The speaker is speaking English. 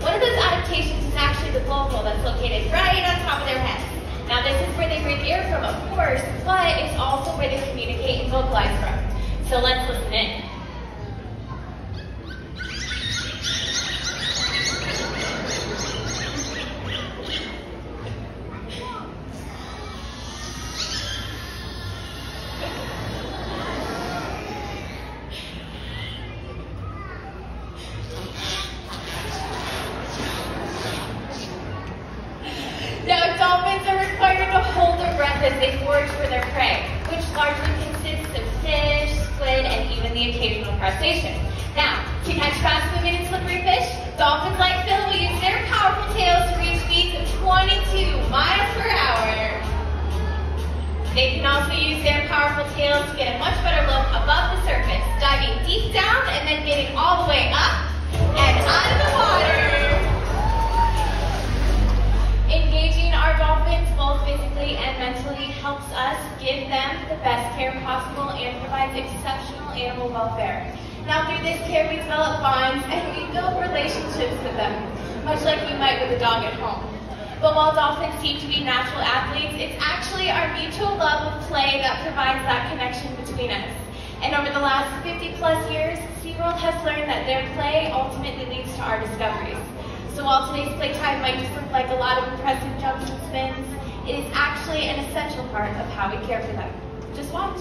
One of those adaptations is actually the blowhole that's located right on top of their head. Now this is where they breathe air from, of course, but it's also where they communicate and vocalize from. So let's listen in. Now, dolphins are required to hold their breath as they forage for their prey, which largely consists of fish, squid, and even the occasional crustacean. Now, to catch fast-moving and slippery fish, dolphins like Phil will use their powerful tails to reach speeds of 22 miles per hour. They can also use their powerful tails to get a much better look above the surface, diving deep down us give them the best care possible and provides exceptional animal welfare. Now through this care we develop bonds and we build relationships with them, much like we might with a dog at home. But while dolphins seem to be natural athletes, it's actually our mutual love of play that provides that connection between us. And over the last 50 plus years, SeaWorld has learned that their play ultimately leads to our discoveries. So while today's playtime might just look like a lot of impressive jumps and spins, it is actually an essential part of how we care for them. Just watch.